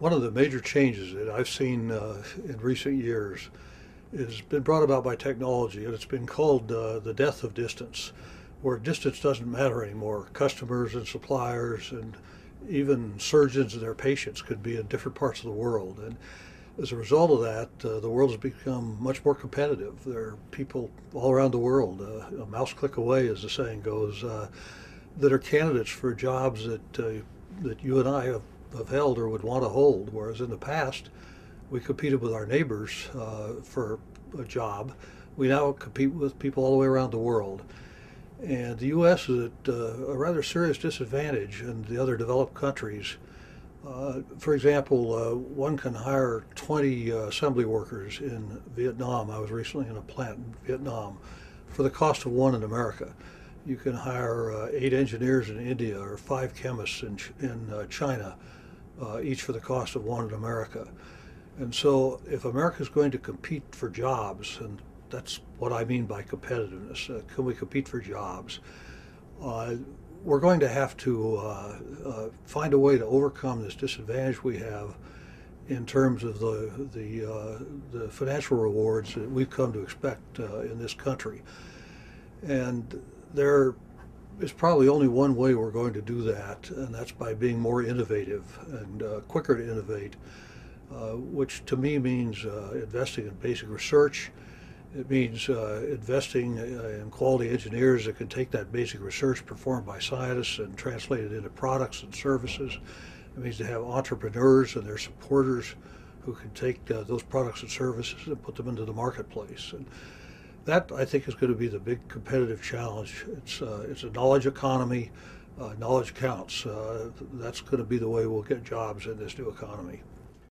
One of the major changes that I've seen uh, in recent years has been brought about by technology, and it's been called uh, the death of distance, where distance doesn't matter anymore. Customers and suppliers and even surgeons and their patients could be in different parts of the world. And as a result of that, uh, the world has become much more competitive. There are people all around the world, uh, a mouse click away, as the saying goes, uh, that are candidates for jobs that uh, that you and I have have held or would want to hold. Whereas in the past, we competed with our neighbors uh, for a job. We now compete with people all the way around the world. And the U.S. is at uh, a rather serious disadvantage in the other developed countries. Uh, for example, uh, one can hire 20 uh, assembly workers in Vietnam. I was recently in a plant in Vietnam for the cost of one in America. You can hire uh, eight engineers in India or five chemists in, in China uh, each for the cost of one in America. And so, if America is going to compete for jobs, and that's what I mean by competitiveness, uh, can we compete for jobs? Uh, we're going to have to uh, uh, find a way to overcome this disadvantage we have in terms of the the, uh, the financial rewards that we've come to expect in this country. And there there's probably only one way we're going to do that, and that's by being more innovative and uh, quicker to innovate, uh, which to me means uh, investing in basic research. It means uh, investing uh, in quality engineers that can take that basic research performed by scientists and translate it into products and services. It means to have entrepreneurs and their supporters who can take uh, those products and services and put them into the marketplace. And, that I think is going to be the big competitive challenge. It's uh, it's a knowledge economy. Uh, knowledge counts. Uh, that's going to be the way we'll get jobs in this new economy.